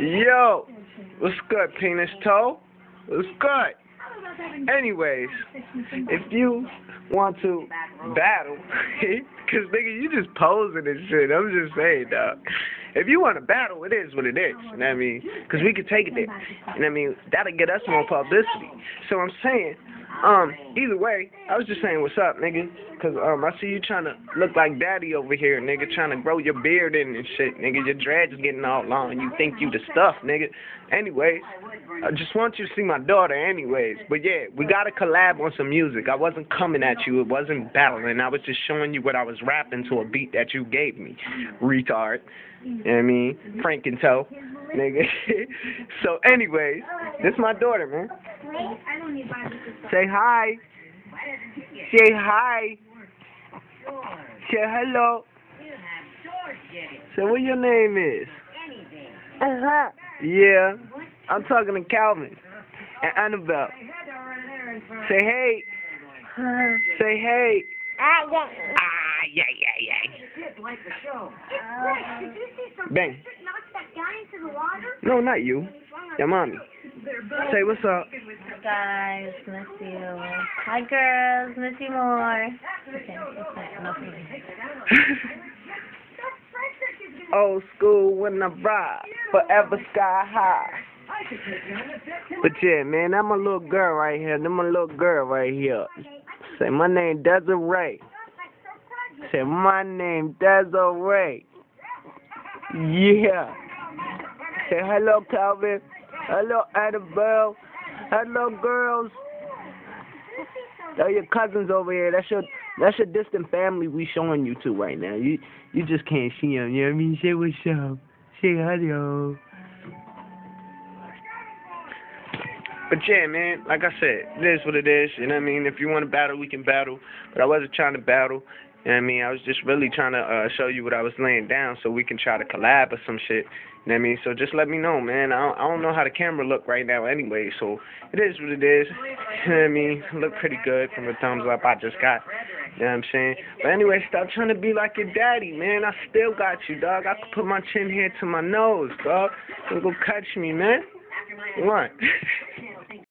Yo, what's good, penis toe? What's good? Anyways, if you want to battle, cause nigga, you just posing and shit. I'm just saying, dog. If you want to battle, it is what it is. You know what I mean? Cause we can take it there. You know what I mean? That'll get us more publicity. So I'm saying, um, either way, I was just saying what's up, nigga. Cause um, I see you trying to look like daddy over here, nigga. Trying to grow your beard in and shit, nigga. Your dreads is getting all long. You think you the stuff, nigga. Anyways, I just want you to see my daughter, anyways. But yeah, we gotta collab on some music. I wasn't coming at you. It wasn't battling. I was just showing you what I was rapping to a beat that you gave me, retard. You know what I mean? Frankentoe, nigga. so, anyways, this my daughter, man. Say hi. Say hi. Say hello. Say what your name is. Uh-huh. Yeah. I'm talking to Calvin and Annabelle. Say hey. Say hey. Ah, yeah. Ah, yeah, yeah, yeah. Bang. No, not you. Your mommy. Say what's up. Guys, miss you. Hi, girls, miss you more. Okay, that's enough of me. Old school when I ride, forever sky high. But yeah, man, I'm a little girl right here. I'm a little girl right here. Say my name Desiree. Say my name Desiree. Yeah. Say hello, Calvin. Hello, Annabelle. Hello, girls. They're your cousins over here. That's your that's your distant family we showing you to right now. You you just can't see them. You know what I mean? Say what's up. Say hello. But yeah, man, like I said, it is what it is. You know what I mean? If you want to battle, we can battle. But I wasn't trying to battle. You know what I mean? I was just really trying to uh, show you what I was laying down so we can try to collab or some shit. You know what I mean? So just let me know, man. I don't, I don't know how the camera look right now anyway, so it is what it is. You know what I mean? Look pretty good from the thumbs up I just got. You know what I'm saying? But anyway, stop trying to be like your daddy, man. I still got you, dog. I could put my chin here to my nose, dog. Don't go catch me, man. What?